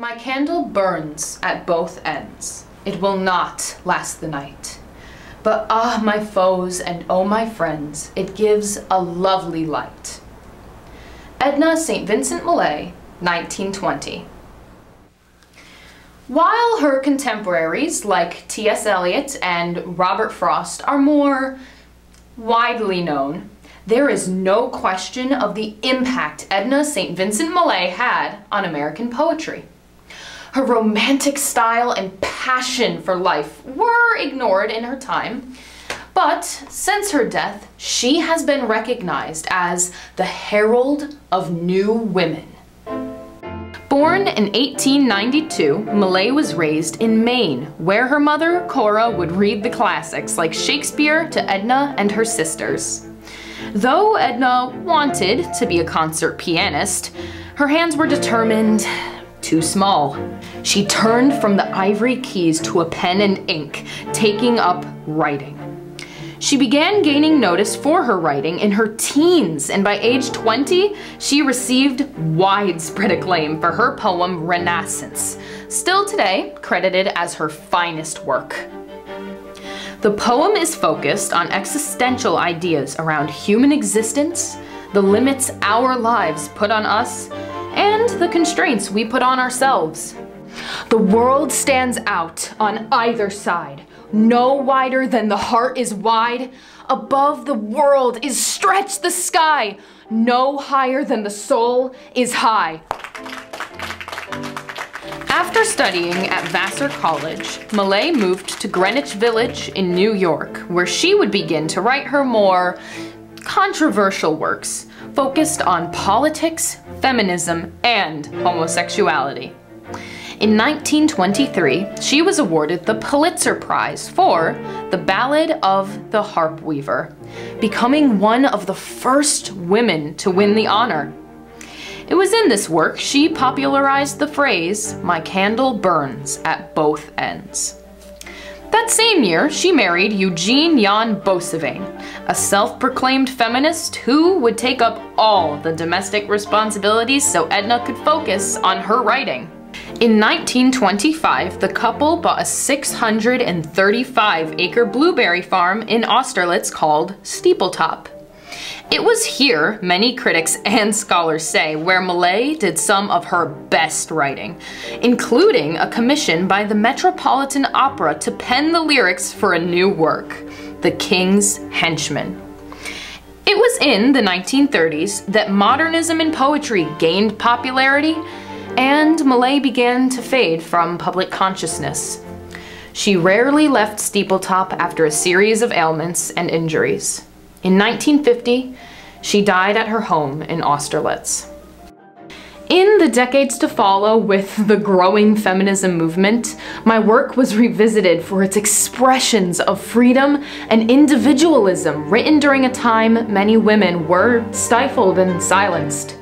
My candle burns at both ends. It will not last the night. But ah, my foes and oh, my friends, it gives a lovely light. Edna St. Vincent Millay, 1920. While her contemporaries like T.S. Eliot and Robert Frost are more widely known, there is no question of the impact Edna St. Vincent Millay had on American poetry. Her romantic style and passion for life were ignored in her time, but since her death, she has been recognized as the herald of new women. Born in 1892, Millay was raised in Maine, where her mother, Cora, would read the classics like Shakespeare to Edna and her sisters. Though Edna wanted to be a concert pianist, her hands were determined too small. She turned from the ivory keys to a pen and ink, taking up writing. She began gaining notice for her writing in her teens, and by age 20, she received widespread acclaim for her poem Renascence, still today credited as her finest work. The poem is focused on existential ideas around human existence, the limits our lives put on us, and the constraints we put on ourselves. The world stands out on either side, no wider than the heart is wide. Above the world is stretched the sky. No higher than the soul is high. After studying at Vassar College, Millay moved to Greenwich Village in New York, where she would begin to write her more controversial works focused on politics, feminism, and homosexuality. In 1923, she was awarded the Pulitzer Prize for The Ballad of the Harp Weaver, becoming one of the first women to win the honor. It was in this work she popularized the phrase, my candle burns at both ends. That same year, she married Eugene Jan Boissevain, a self-proclaimed feminist who would take up all the domestic responsibilities so Edna could focus on her writing. In 1925, the couple bought a 635 acre blueberry farm in Austerlitz called Steepletop. It was here, many critics and scholars say, where Millay did some of her best writing, including a commission by the Metropolitan Opera to pen the lyrics for a new work, The King's Henchman. It was in the 1930s that modernism in poetry gained popularity and Millay began to fade from public consciousness. She rarely left Steepletop after a series of ailments and injuries. In 1950, she died at her home in Austerlitz. In the decades to follow with the growing feminism movement, my work was revisited for its expressions of freedom and individualism written during a time many women were stifled and silenced.